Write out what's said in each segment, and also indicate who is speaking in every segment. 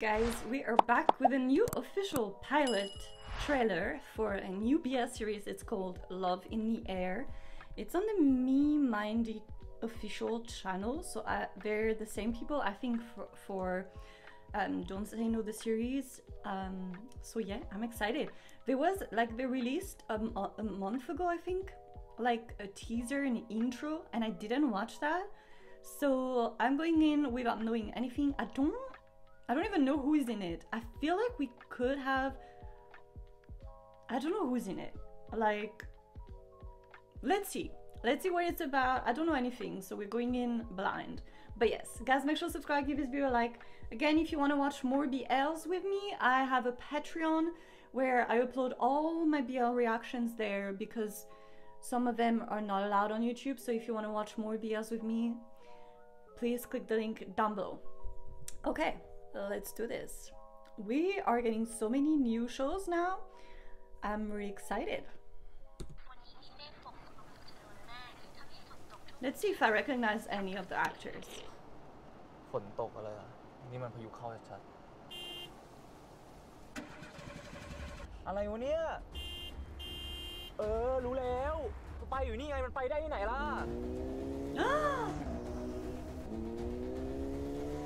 Speaker 1: Guys, we are back with a new official pilot trailer for a new BL series. It's called Love in the Air. It's on the Me Mind Y official channel, so I, they're the same people, I think, for, for um, Don't Say No the series. Um, so yeah, I'm excited. There was like they released a, a month ago, I think, like a teaser and intro, and I didn't watch that. So I'm going in without knowing anything. I don't I don't even know who is in it. I feel like we could have. I don't know who's in it. Like, let's see. Let's see what it's about. I don't know anything, so we're going in blind. But yes, guys, make sure to subscribe, give this video a like. Again, if you want to watch more BLs with me, I have a Patreon where I upload all my BL reactions there because some of them are not allowed on YouTube. So if you want to watch more BLs with me, please click the link down below. Okay, let's do this. We are getting so many new shows now. I'm really excited. Let's see if I recognize any of the actors.
Speaker 2: ฝนตกอะไรอ่ะ นี่มันพายุเข้าชัดๆอะไรวะเนี่ย เออ รู้แล้วก็ไปอยู่นี่ไง มันไปได้ที่ไหนล่ะ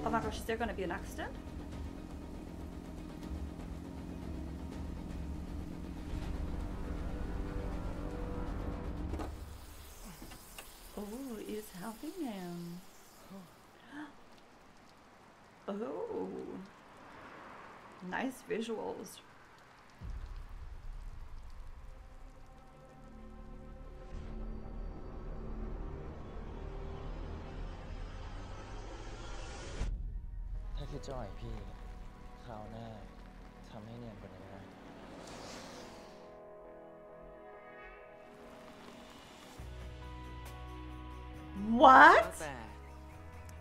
Speaker 1: oh my gosh, is there gonna be an accident? Oh, he's helping him. Oh, nice visuals.
Speaker 2: คิดจะอ่อยพี่ คราวหน้าทำให้เนียนกว่านี้นะ
Speaker 1: What?
Speaker 2: แต่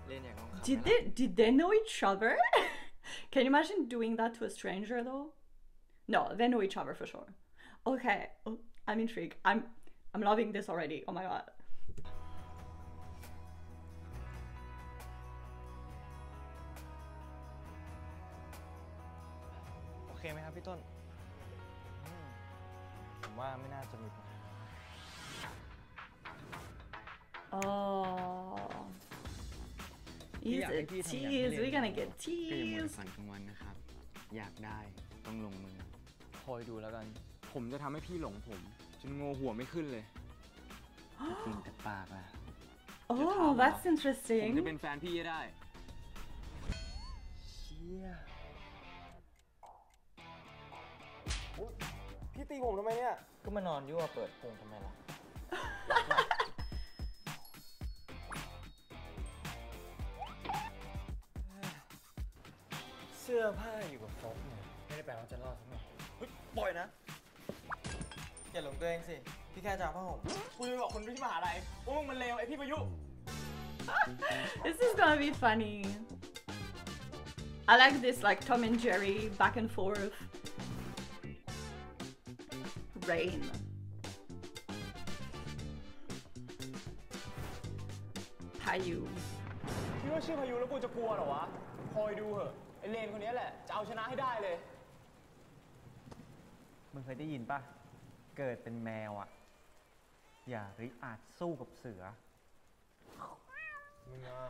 Speaker 2: เล่นอย่างของเขา
Speaker 1: Did they did they know each other? Can you imagine doing that to a stranger though? No, they know each other for sure. Okay, oh, I'm intrigued. I'm I'm loving this already. Oh my god.
Speaker 2: เคไหมครับพี่ต้นอืมผมว่าไม่น่าจะมีปัญหา
Speaker 1: Oh. He's
Speaker 3: อยาก
Speaker 1: a
Speaker 3: ให้พี่ทำอย่างที่
Speaker 1: tease.
Speaker 3: เรียน
Speaker 1: We're gonna get
Speaker 3: ก็อย่ามัวแต่
Speaker 1: teased.
Speaker 3: ฝันกลางวันนะครับ อยากได้ต้องลงมือ
Speaker 2: คอยดูแล้วกัน
Speaker 3: ผมจะทำให้พี่หลงผม จนโงหัวไม่ขึ้นเลย จริงแต่ปากอะ
Speaker 1: Oh, that's
Speaker 3: ผมจะ
Speaker 1: interesting.
Speaker 3: เป็นแฟนพี่ให้ได้
Speaker 2: เชี่ย ตีผมทำไมเนี่ย ก็มานอนยั่วเปิดพุงทำไมล่ะ เสื้อผ้าอยู่กับฟอกเนี่ยไม่ได้แปลว่าจะรอดสักหน่อยเฮ้ยปล่อยนะ อย่าหลงตัวเองสิ พี่แค่จะเอาผ้าห่มคุณไปบอกคนที่มหาลัยว่ามึงมันเลวไอพี่ประยุ
Speaker 1: This is gonna be funny. I like this like Tom and Jerry back and forth. Rain. Payu.
Speaker 2: พี่ว่าชื่อพายุแล้วกูจะกลัวเหรอวะ คอยดูเหอะ ไอเลนคนนี้แหละ จะเอาชนะให้ได้เลย
Speaker 4: มึงเคยได้ยินป่ะเกิดเป็นแมวอะ อย่าริอาจสู้กับเสือ
Speaker 2: มึงอะ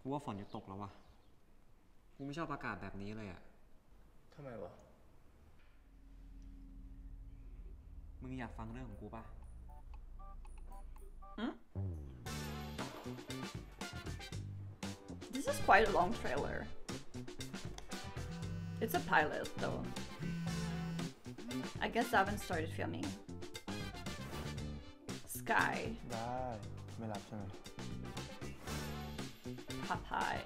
Speaker 3: กูว่าฝนจะตกแล้ววะกูไม่ชอบอากาศแบบนี้เลยอะ
Speaker 2: ทำไมวะ
Speaker 3: มึงอยากฟังเรื่องของกูปะ
Speaker 1: This is quite a long trailer. It's a pilot though. I guess I haven't started filming. Sky,
Speaker 2: ได้ ไม่รับใช่ไหม
Speaker 1: Popeye.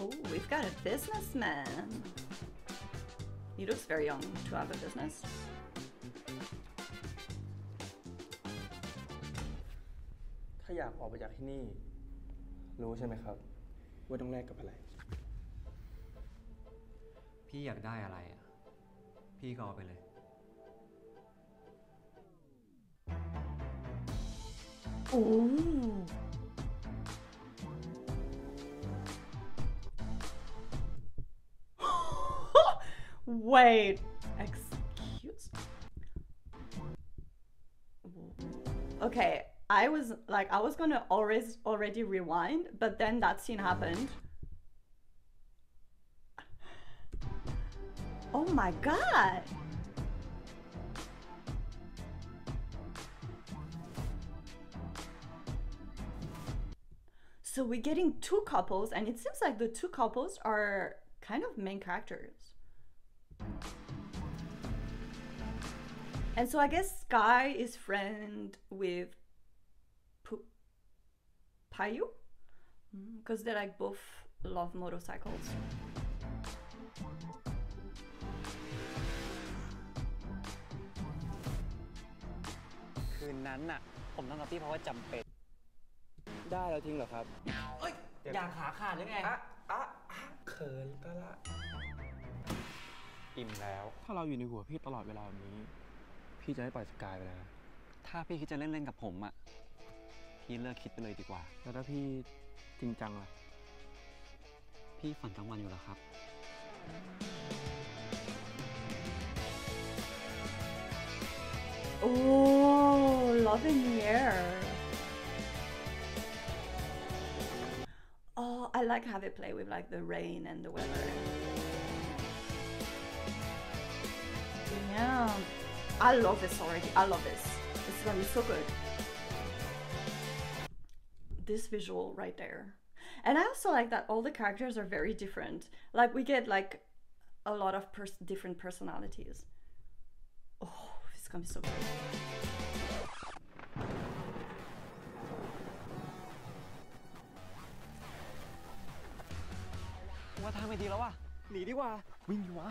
Speaker 1: Oh, we've got a businessman. He looks very young to have a business.
Speaker 2: ถ้าอยากออกไปจากที่นี่ รู้ใช่ไหมครับ ว่าต้องแลกกับอะไร
Speaker 3: พี่อยากได้อะไรอะพี่ก็เอาไปเลย
Speaker 1: Ooh. Wait, excuse. Okay, I was like, I was gonna always already rewind, but then that scene happened. Oh my god! So we're getting two couples, and it seems like the two couples are kind of main characters. And so I guess Sky is friend with Pu- Payu, because they like both love motorcycles.
Speaker 5: คืนนั้นน่ะ ผมต้องกับพี่เพราะว่าจำเป็น
Speaker 6: ได้แล้วทิ้งเหรอครับ
Speaker 2: อยากขาขาดหรือไง
Speaker 6: อะอะอะเขินก็ละ
Speaker 5: อิ่มแล้ว
Speaker 6: ถ้าเราอยู่ในหัวพี่ตลอดเวลาแบบนี้ พี่จะไม่ปล่อยสกายไปแล้วนะ
Speaker 3: ถ้าพี่คิดจะเล่นเล่นๆกับผมอะพี่เลิกคิดไปเลยดีกว่า
Speaker 6: แล้วถ้าพี่จริงจังล่ะ
Speaker 3: พี่ฝันทั้งวันอยู่แล้วครับ
Speaker 1: Oh, love in the air. Oh, I like how they play with like the rain and the weather. Yeah, I love this already. I love this. This is gonna be so good. This visual right there. And I also like that all the characters are very different. Like we get like a lot of pers- different personalities. Oh, it's gonna be so good.
Speaker 5: ว่าทางไม่ดีแล้วว่ะ หนีดีกว่า วิ่งดีวะ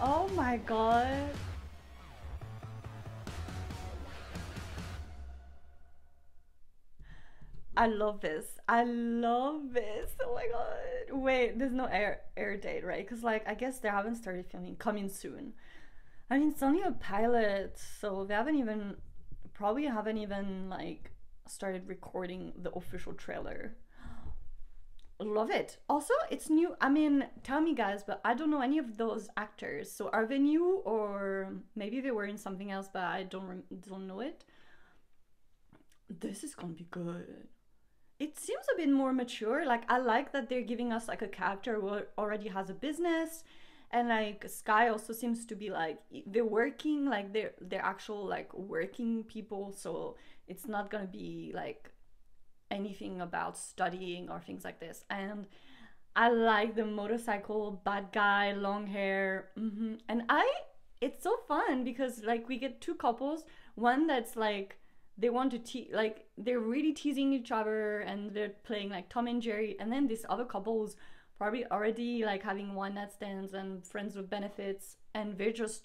Speaker 1: Oh my god. I love this. I love this. Oh my god. Wait, there's no air air date, right? Because like I guess they haven't started filming. Coming soon. I mean, it's only a pilot, so they haven't even probably haven't even like started recording the official trailer. Love it. Also, it's new. I mean, tell me guys, but I don't know any of those actors. So are they new, or maybe they were in something else, but I don't don't know it. This is gonna be good. It seems a bit more mature. Like I like that they're giving us like a character who already has a business, and like Sky also seems to be like they're working, like they're they're actual like working people. So it's not gonna be like anything about studying or things like this. And I like the motorcycle bad guy, long hair, hmm and I. It's so fun because like we get two couples, one that's like they want to te- like they're really teasing each other and they're playing like Tom and Jerry, and then this other couple's probably already like having one night stands and friends with benefits, and they're just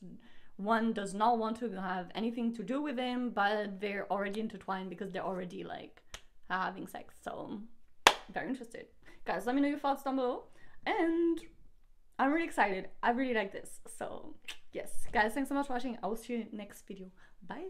Speaker 1: one does not want to have anything to do with him, but they're already intertwined because they're already like having sex. So very interested. Guys, let me know your thoughts down below. And I'm really excited. I really like this. So yes, guys, thanks so much for watching. I will see you next video. Bye.